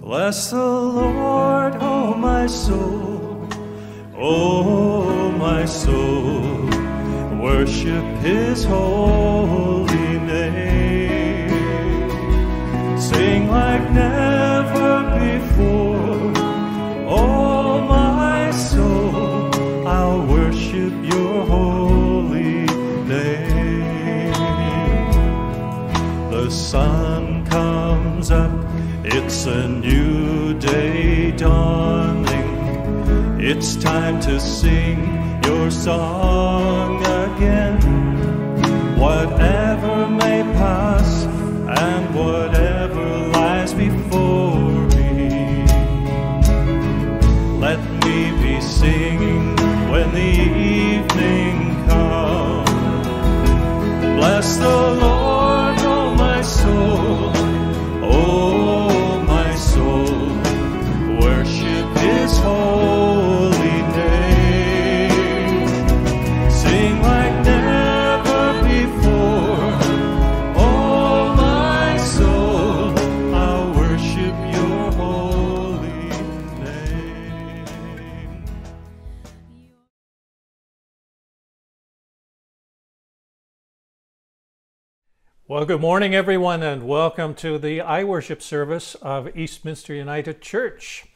Bless the Lord, oh my soul, oh my soul, worship his holy it's a new day dawning. It's time to sing your song again. Whatever may pass and whatever lies before me. Let me be singing when the evening comes. Bless the Lord, Well, good morning, everyone, and welcome to the I Worship service of Eastminster United Church.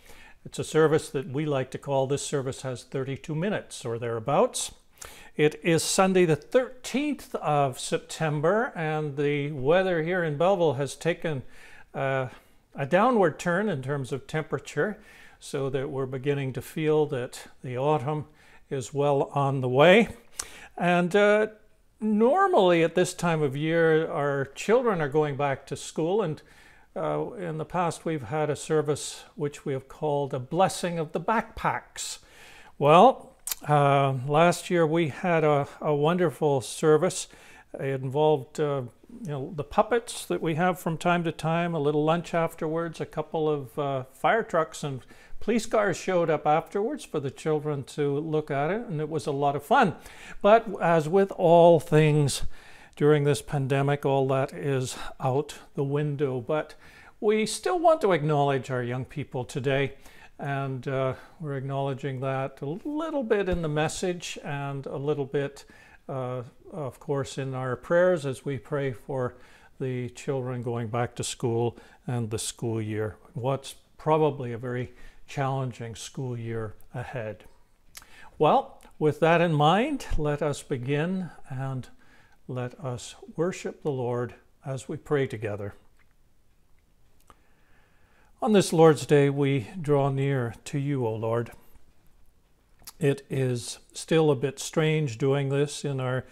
It's a service that we like to call this service has 32 minutes or thereabouts. It is Sunday, the 13th of September, and the weather here in Belleville has taken uh, a downward turn in terms of temperature, so that we're beginning to feel that the autumn is well on the way. And uh, normally at this time of year, our children are going back to school, and uh, in the past we've had a service which we have called a blessing of the backpacks. Well, uh, last year we had a, a wonderful service. It involved, uh, you know, the puppets that we have from time to time, a little lunch afterwards, a couple of uh, fire trucks and police cars showed up afterwards for the children to look at it, and it was a lot of fun. But as with all things during this pandemic, all that is out the window. But we still want to acknowledge our young people today, and uh, we're acknowledging that a little bit in the message and a little bit, uh, of course, in our prayers as we pray for the children going back to school and the school year. What's probably a very challenging school year ahead. Well, with that in mind, let us begin and let us worship the Lord as we pray together. On this Lord's Day, we draw near to you, O Lord. It is still a bit strange doing this in our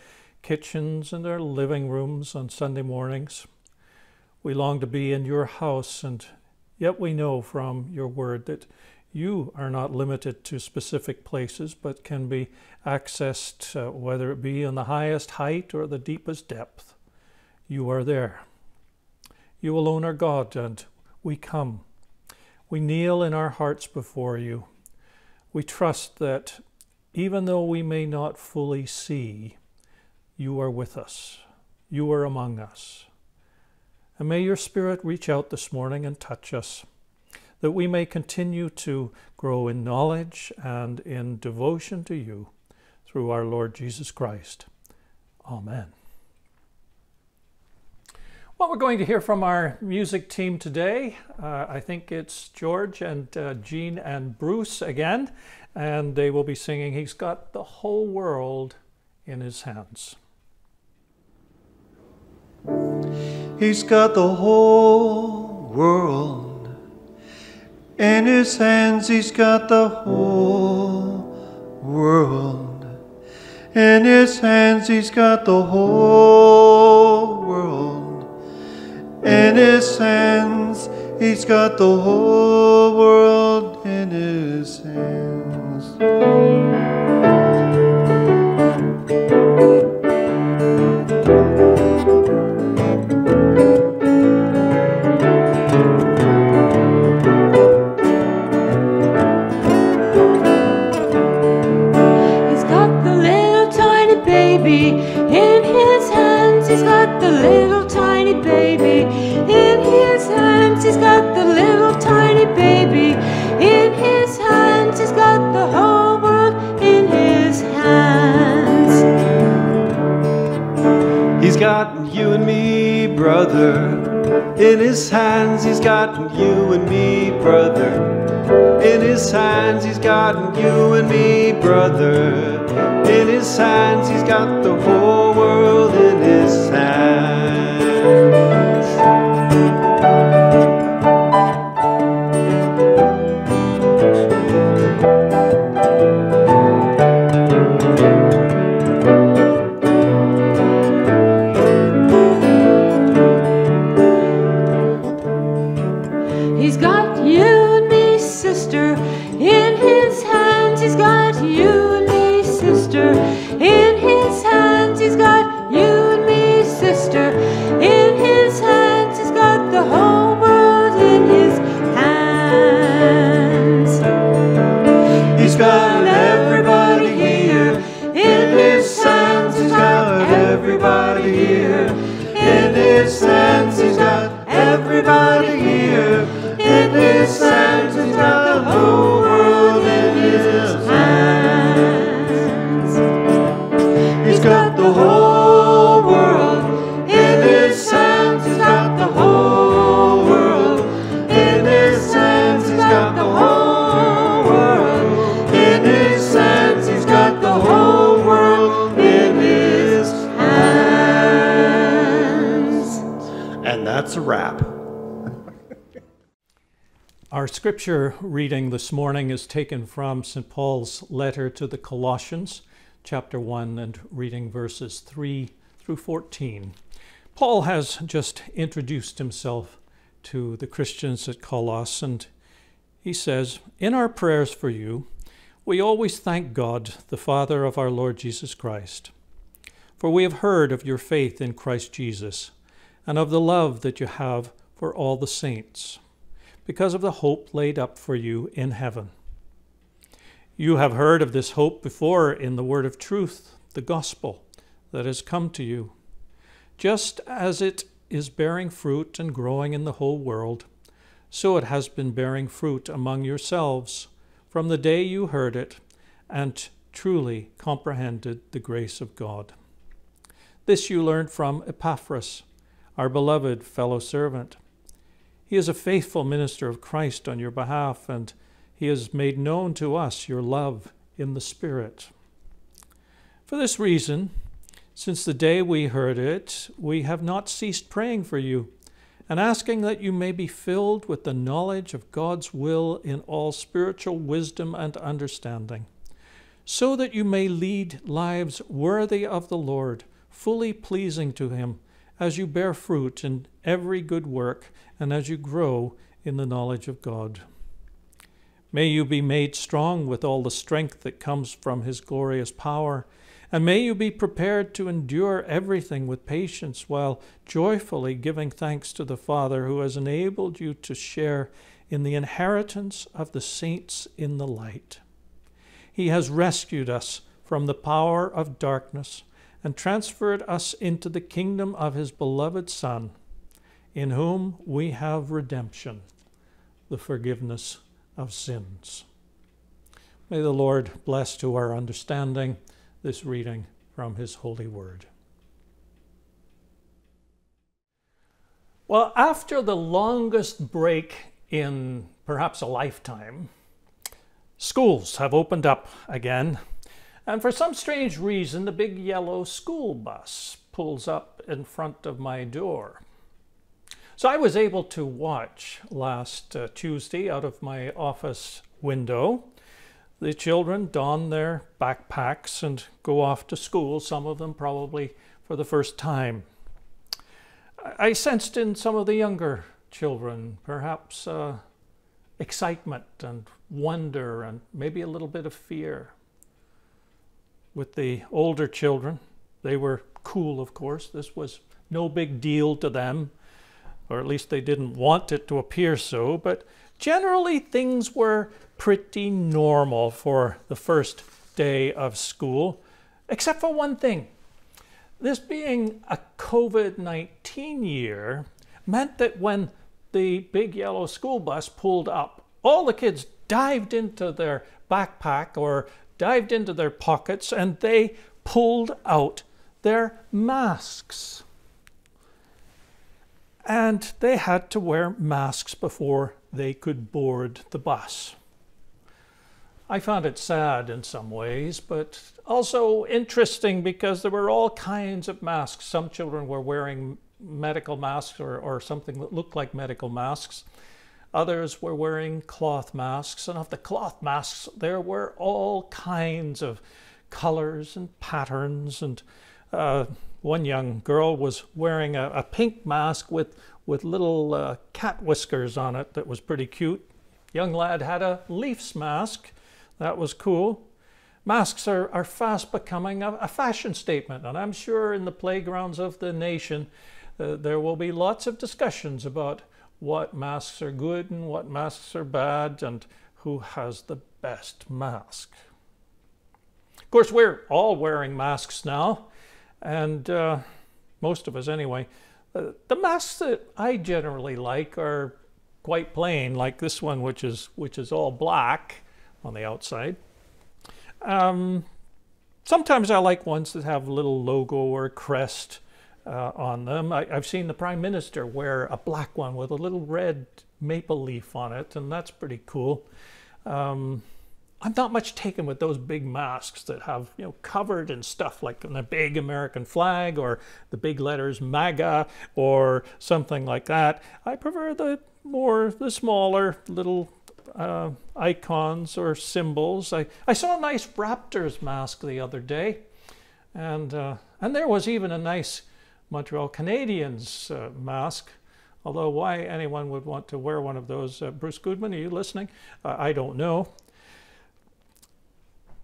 kitchens and our living rooms on Sunday mornings. We long to be in your house, and yet we know from your word that you are not limited to specific places, but can be accessed, uh, whether it be in the highest height or the deepest depth. You are there. You alone are God, and we come. We kneel in our hearts before you. We trust that even though we may not fully see, you are with us. You are among us. And may your Spirit reach out this morning and touch us, that we may continue to grow in knowledge and in devotion to you through our Lord Jesus Christ. Amen. Well, we're going to hear from our music team today. Uh, I think it's George and uh, Jean and Bruce again, and they will be singing He's Got the Whole World in His Hands. He's got the whole world in his hands. He's got the whole world in his hands. He's got the whole world in his hands. He's got the whole world in his hands. tiny baby. In his hands, he's got the little tiny baby. In his hands, he's got the whole world in his hands. He's got you and me, brother. In his hands, he's got you and me, brother. In his hands, he's got you and me, brother. In his hands, he's got the whole scripture reading this morning is taken from St. Paul's letter to the Colossians, chapter 1, and reading verses 3 through 14. Paul has just introduced himself to the Christians at Colossus, and he says, In our prayers for you, we always thank God, the Father of our Lord Jesus Christ. For we have heard of your faith in Christ Jesus, and of the love that you have for all the saints because of the hope laid up for you in heaven. You have heard of this hope before in the word of truth, the gospel that has come to you. Just as it is bearing fruit and growing in the whole world, so it has been bearing fruit among yourselves from the day you heard it and truly comprehended the grace of God. This you learned from Epaphras, our beloved fellow servant. He is a faithful minister of Christ on your behalf, and he has made known to us your love in the Spirit. For this reason, since the day we heard it, we have not ceased praying for you and asking that you may be filled with the knowledge of God's will in all spiritual wisdom and understanding, so that you may lead lives worthy of the Lord, fully pleasing to Him, as you bear fruit in every good work and as you grow in the knowledge of God. May you be made strong with all the strength that comes from His glorious power, and may you be prepared to endure everything with patience while joyfully giving thanks to the Father who has enabled you to share in the inheritance of the saints in the light. He has rescued us from the power of darkness and transferred us into the kingdom of His beloved Son in whom we have redemption, the forgiveness of sins. May the Lord bless to our understanding this reading from His holy word. Well, after the longest break in perhaps a lifetime, schools have opened up again. And for some strange reason, the big yellow school bus pulls up in front of my door. So I was able to watch last uh, Tuesday out of my office window. The children don their backpacks and go off to school, some of them probably for the first time. I sensed in some of the younger children perhaps uh, excitement and wonder and maybe a little bit of fear. With the older children, they were cool, of course. This was no big deal to them or at least they didn't want it to appear so, but generally things were pretty normal for the first day of school, except for one thing. This being a COVID 19 year meant that when the big yellow school bus pulled up, all the kids dived into their backpack or dived into their pockets and they pulled out their masks. and they had to wear masks before they could board the bus. I found it sad in some ways, but also interesting because there were all kinds of masks. Some children were wearing medical masks or, or something that looked like medical masks. Others were wearing cloth masks, and of the cloth masks, there were all kinds of colors and patterns. And uh, one young girl was wearing a, a, pink mask with, with little uh, cat whiskers on it that was pretty cute. Young lad had a Leafs mask. That was cool. Masks are, are fast becoming a, a fashion statement, and I'm sure in the playgrounds of the nation uh, there will be lots of discussions about what masks are good and what masks are bad and who has the best mask. Of course, we're all wearing masks now, and uh, most of us anyway. Uh, the masks that I generally like are quite plain, like this one, which is which is all black on the outside. Um, sometimes I like ones that have a little logo or crest uh, on them. I, have seen the Prime Minister wear a black one with a little red maple leaf on it, and that's pretty cool. Um, I'm not much taken with those big masks that have, you know, covered in stuff like the big American flag or the big letters MAGA or something like that. I prefer the more, the smaller little uh, icons or symbols. I, I saw a nice Raptors mask the other day, and, uh, and there was even a nice Montreal Canadiens uh, mask. Although why anyone would want to wear one of those, uh, Bruce Goodman, are you listening? Uh, I don't know.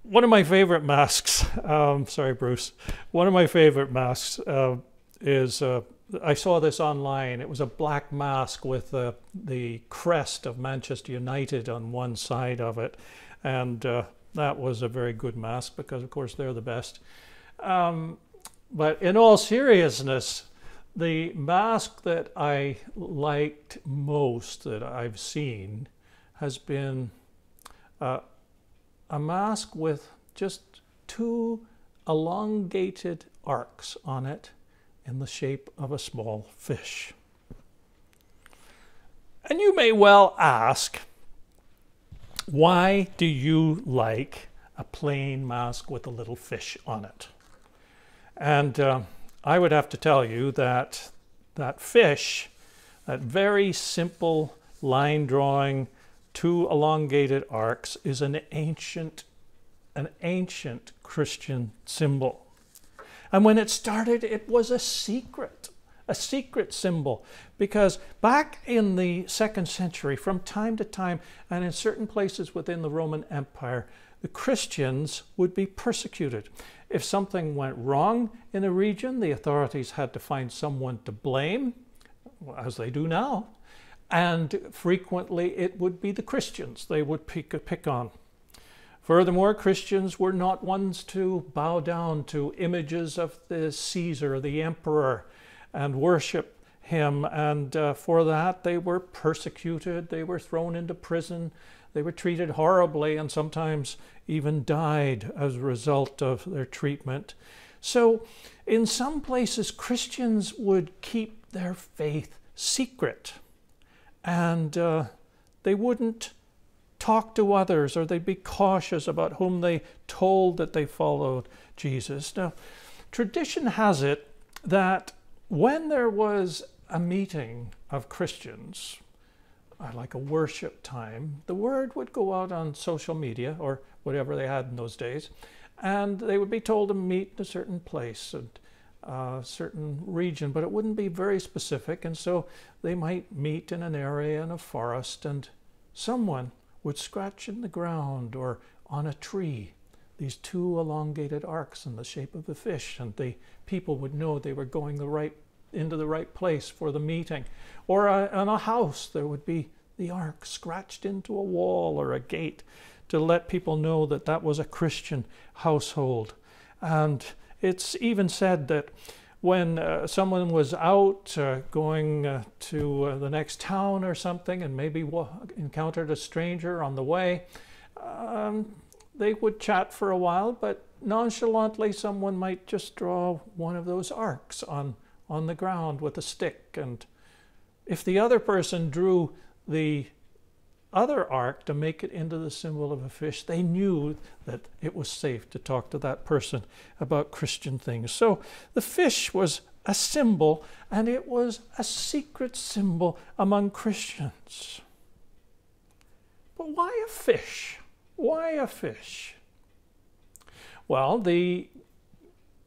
One of my favorite masks, um, sorry, Bruce, one of my favorite masks uh, is, uh, I saw this online. It was a black mask with the crest of Manchester United on one side of it. And uh, that was a very good mask because, of course, they're the best. Um, but in all seriousness, the mask that I liked most that I've seen has been uh, a mask with just two elongated arcs on it in the shape of a small fish. And you may well ask, why do you like a plain mask with a little fish on it? And uh, I would have to tell you that that fish, that very simple line drawing, two elongated arcs, is an ancient, an ancient Christian symbol. And when it started, it was a secret, a secret symbol, because back in the second century, from time to time, and in certain places within the Roman Empire, the Christians would be persecuted. If something went wrong in a region, the authorities had to find someone to blame, as they do now, and frequently it would be the Christians they would pick, pick on. Furthermore, Christians were not ones to bow down to images of the Caesar, the emperor, and worship him. And uh, for that, they were persecuted, they were thrown into prison, they were treated horribly and sometimes even died as a result of their treatment. So, in some places, Christians would keep their faith secret and uh, they wouldn't talk to others or they'd be cautious about whom they told that they followed Jesus. Now, tradition has it that when there was a meeting of Christians, like a worship time, the word would go out on social media or whatever they had in those days, and they would be told to meet in a certain place and a uh, certain region, but it wouldn't be very specific, and so they might meet in an area in a forest, and someone would scratch in the ground or on a tree these two elongated arcs in the shape of a fish, and the people would know they were going the right into the right place for the meeting. Or on a house, there would be the arc scratched into a wall or a gate to let people know that that was a Christian household. And it's even said that when uh, someone was out uh, going uh, to uh, the next town or something and maybe encountered a stranger on the way, um, they would chat for a while, but nonchalantly someone might just draw one of those arcs on on the ground with a stick and if the other person drew the other arc to make it into the symbol of a fish, they knew that it was safe to talk to that person about Christian things. So the fish was a symbol, and it was a secret symbol among Christians. But why a fish? Why a fish? Well, the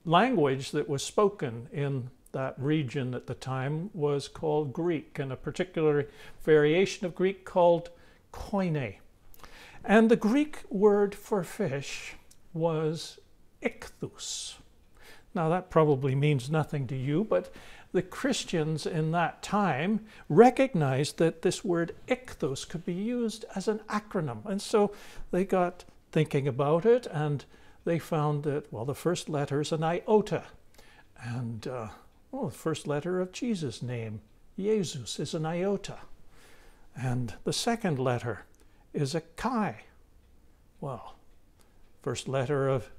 language that was spoken in that region at the time was called Greek, and a particular variation of Greek called koine. And the Greek word for fish was ichthus. Now, that probably means nothing to you, but the Christians in that time recognized that this word ichthus could be used as an acronym. And so they got thinking about it and they found that, well, the first letter is an iota. And, uh, the first letter of Jesus' name, Jesus, is an iota. And the second letter is a chi. Well, first letter of,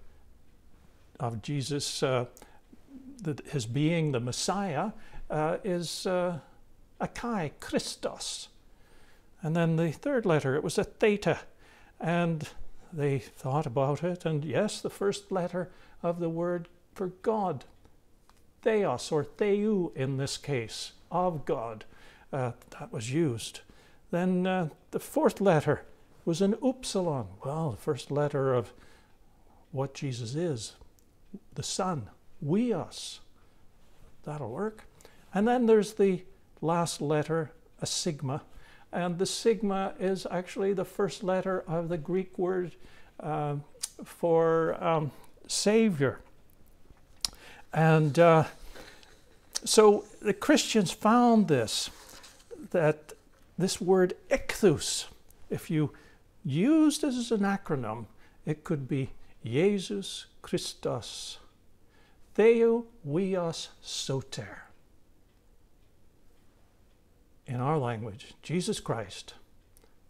of Jesus, uh, the, his being the Messiah, uh, is uh, a chi, Christos. And then the third letter, it was a theta. And they thought about it, and yes, the first letter of the word for God, theos or theou in this case, of God, uh, that was used. Then uh, the fourth letter was an upsilon. Well, the first letter of what Jesus is, the Son, huios. That'll work. And then there's the last letter, a sigma. And the sigma is actually the first letter of the Greek word uh, for um, Savior. And uh, so the Christians found this, that this word ichthus, if you used as an acronym, it could be Jesus Christos, Theo Huios Soter. In our language, Jesus Christ,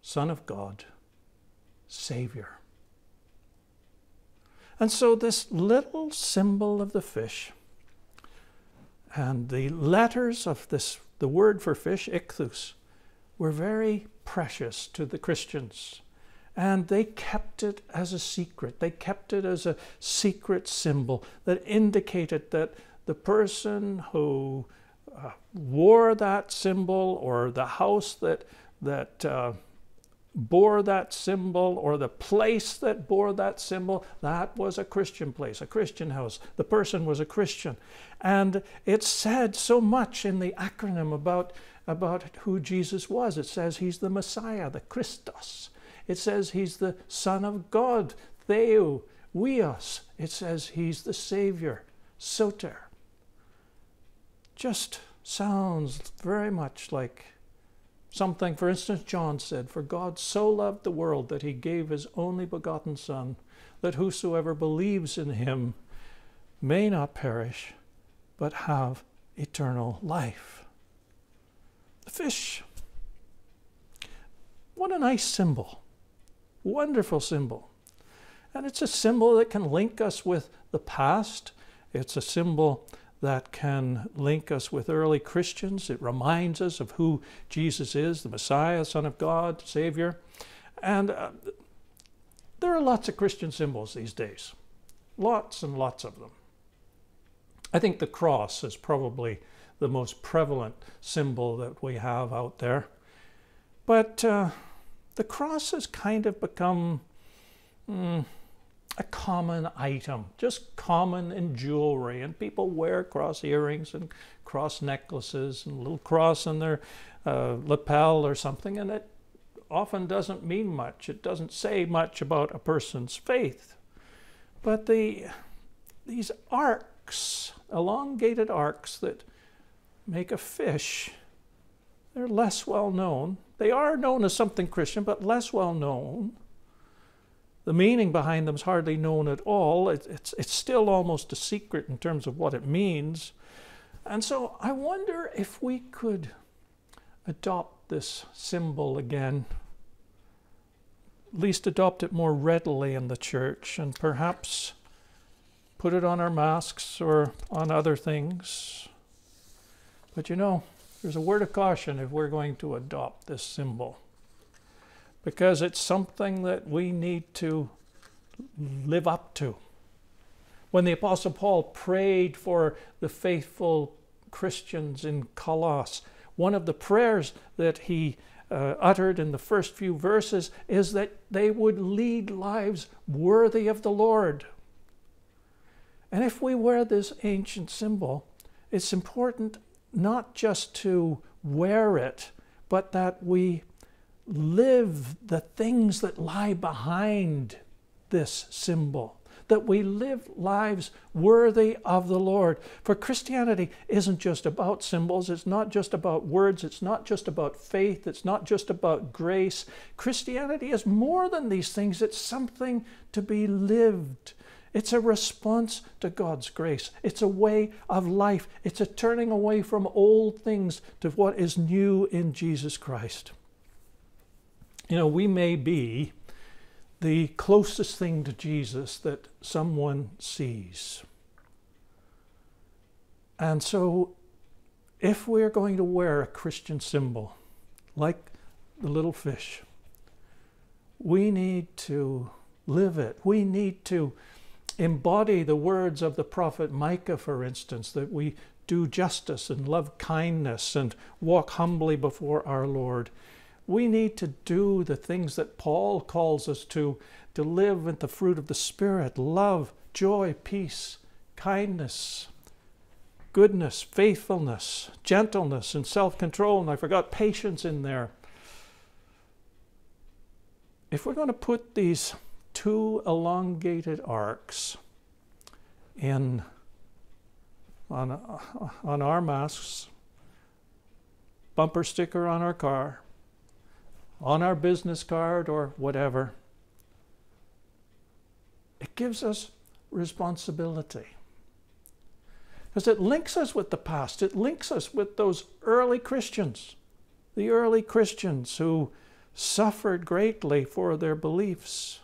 Son of God, Savior. And so, this little symbol of the fish and the letters of this, the word for fish, ichthus, were very precious to the Christians. And they kept it as a secret. They kept it as a secret symbol that indicated that the person who uh, wore that symbol or the house that, that uh, bore that symbol or the place that bore that symbol, that was a Christian place, a Christian house. The person was a Christian. And it said so much in the acronym about about who Jesus was. It says he's the Messiah, the Christos. It says he's the Son of God, Theo, Huios. It says he's the Savior, Soter. Just sounds very much like something, for instance, John said, For God so loved the world that he gave his only begotten Son, that whosoever believes in him may not perish, but have eternal life. The fish. What a nice symbol. Wonderful symbol. And it's a symbol that can link us with the past. It's a symbol that can link us with early Christians. It reminds us of who Jesus is, the Messiah, Son of God, Savior. And uh, there are lots of Christian symbols these days. Lots and lots of them. I think the cross is probably the most prevalent symbol that we have out there. But uh, the cross has kind of become mm, a common item, just common in jewelry. And people wear cross earrings and cross necklaces and a little cross in their uh, lapel or something. And it often doesn't mean much. It doesn't say much about a person's faith. But the, these arcs, elongated arcs that make a fish, they're less well known. They are known as something Christian, but less well known. The meaning behind them is hardly known at all. It, it's, it's still almost a secret in terms of what it means. And so I wonder if we could adopt this symbol again, at least adopt it more readily in the church, and perhaps put it on our masks or on other things. But you know, there's a word of caution if we're going to adopt this symbol because it's something that we need to live up to. When the Apostle Paul prayed for the faithful Christians in Colossus, one of the prayers that he uh, uttered in the first few verses is that they would lead lives worthy of the Lord. And if we wear this ancient symbol, it's important not just to wear it, but that we live the things that lie behind this symbol, that we live lives worthy of the Lord. For Christianity isn't just about symbols, it's not just about words, it's not just about faith, it's not just about grace. Christianity is more than these things, it's something to be lived. It's a response to God's grace. It's a way of life. It's a turning away from old things to what is new in Jesus Christ. You know, we may be the closest thing to Jesus that someone sees. And so, if we're going to wear a Christian symbol, like the little fish, we need to live it. We need to embody the words of the prophet Micah, for instance, that we do justice and love kindness and walk humbly before our Lord. We need to do the things that Paul calls us to, to live in the fruit of the Spirit love, joy, peace, kindness, goodness, faithfulness, gentleness, and self control. And I forgot patience in there. If we're going to put these two elongated arcs in on, on our masks, bumper sticker on our car, on our business card or whatever. It gives us responsibility. Because it links us with the past. It links us with those early Christians, the early Christians who suffered greatly for their beliefs.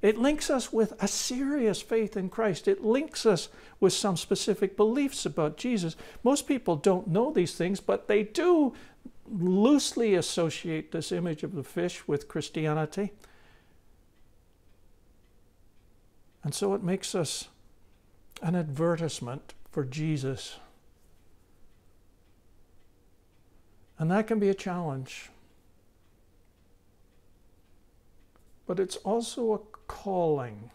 It links us with a serious faith in Christ. It links us with some specific beliefs about Jesus. Most people don't know these things, but they do loosely associate this image of the fish with Christianity. And so it makes us an advertisement for Jesus. And that can be a challenge. But it's also a calling.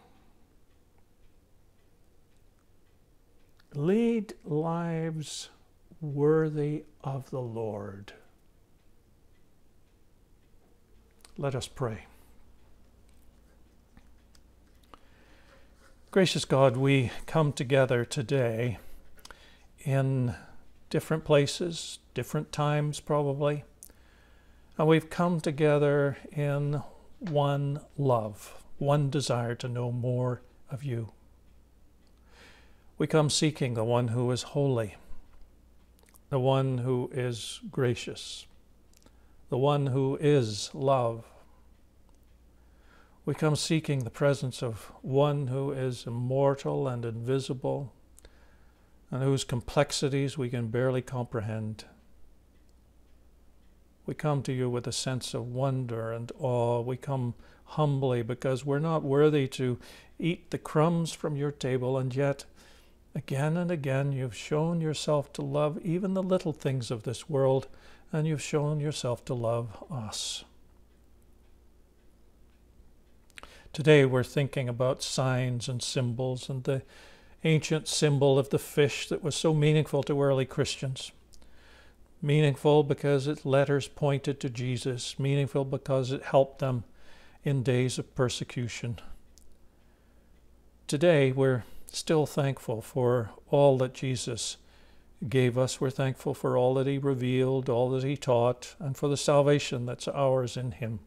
Lead lives worthy of the Lord. Let us pray. Gracious God, we come together today in different places, different times probably, and we've come together in one love one desire to know more of you. We come seeking the one who is holy, the one who is gracious, the one who is love. We come seeking the presence of one who is immortal and invisible, and whose complexities we can barely comprehend. We come to you with a sense of wonder and awe. We come humbly because we're not worthy to eat the crumbs from your table, and yet again and again you've shown yourself to love even the little things of this world, and you've shown yourself to love us. Today we're thinking about signs and symbols and the ancient symbol of the fish that was so meaningful to early Christians. Meaningful because its letters pointed to Jesus, meaningful because it helped them in days of persecution. Today, we're still thankful for all that Jesus gave us. We're thankful for all that He revealed, all that He taught, and for the salvation that's ours in Him.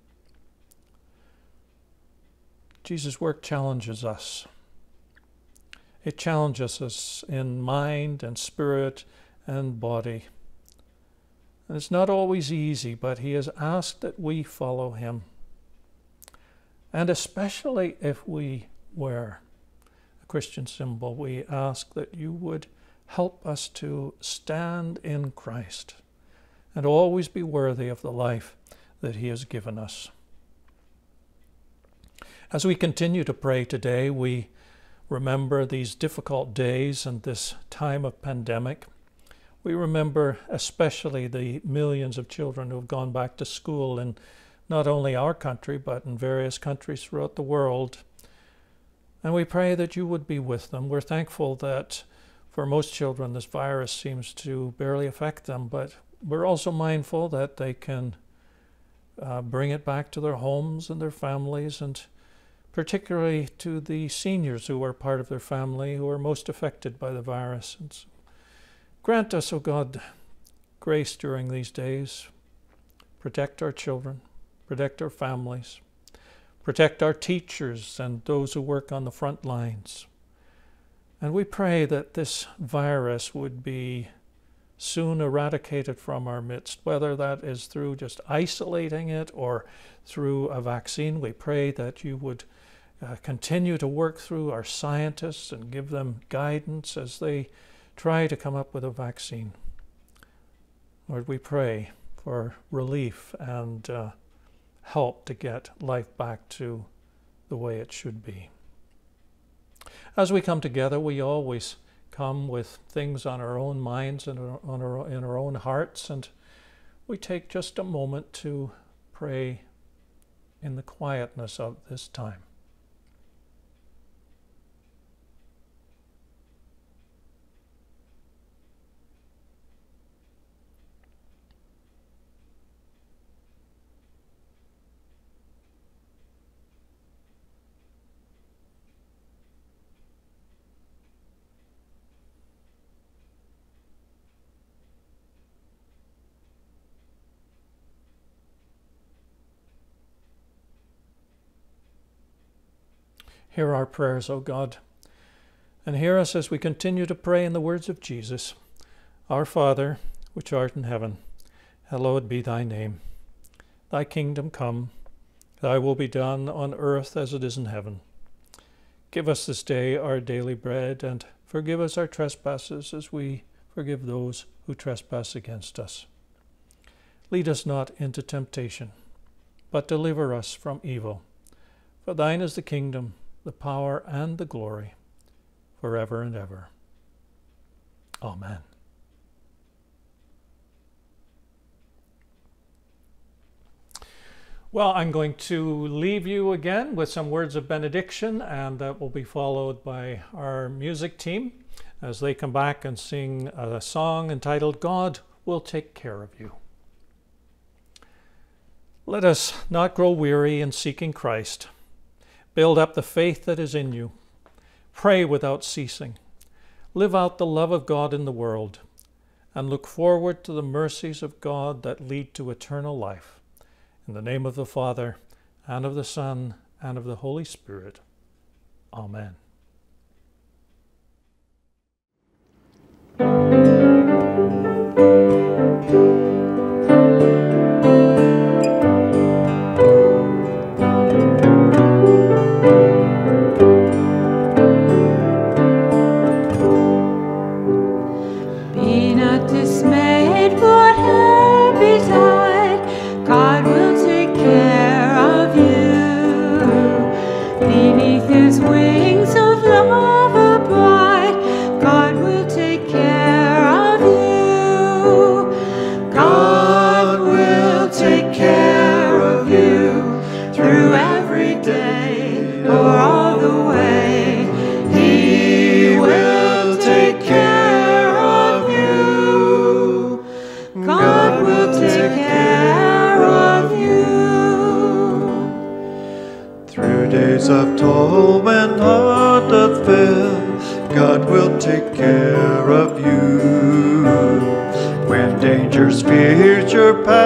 Jesus' work challenges us. It challenges us in mind and spirit and body. And it's not always easy, but He has asked that we follow Him. And especially if we wear a Christian symbol, we ask that you would help us to stand in Christ, and always be worthy of the life that He has given us. As we continue to pray today, we remember these difficult days and this time of pandemic. We remember especially the millions of children who have gone back to school in not only our country, but in various countries throughout the world. And we pray that you would be with them. We're thankful that for most children, this virus seems to barely affect them, but we're also mindful that they can uh, bring it back to their homes and their families, and particularly to the seniors who are part of their family who are most affected by the virus. And so grant us, O oh God, grace during these days. Protect our children, protect our families, protect our teachers and those who work on the front lines. And we pray that this virus would be soon eradicated from our midst, whether that is through just isolating it or through a vaccine. We pray that you would uh, continue to work through our scientists and give them guidance as they try to come up with a vaccine. Lord, we pray for relief and uh, help to get life back to the way it should be. As we come together, we always come with things on our own minds and on our, in our own hearts, and we take just a moment to pray in the quietness of this time. Hear our prayers, O God, and hear us as we continue to pray in the words of Jesus Our Father, which art in heaven, hallowed be thy name. Thy kingdom come, thy will be done on earth as it is in heaven. Give us this day our daily bread, and forgive us our trespasses as we forgive those who trespass against us. Lead us not into temptation, but deliver us from evil. For thine is the kingdom, the power, and the glory forever and ever. Amen. Well, I'm going to leave you again with some words of benediction, and that will be followed by our music team as they come back and sing a song entitled God Will Take Care of You. Let us not grow weary in seeking Christ Build up the faith that is in you. Pray without ceasing. Live out the love of God in the world, and look forward to the mercies of God that lead to eternal life. In the name of the Father, and of the Son, and of the Holy Spirit. Amen.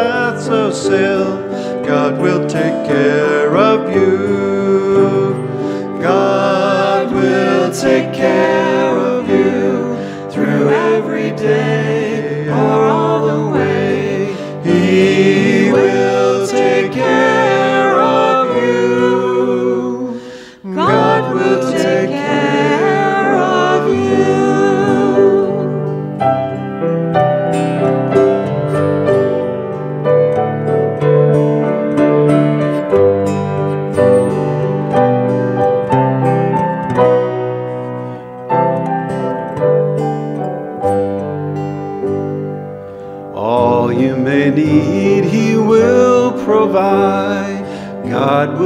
Paths so sail. God will take care of you. God will take care.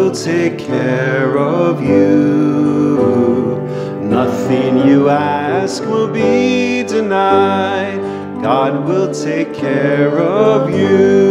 Will take care of you. Nothing you ask will be denied. God will take care of you.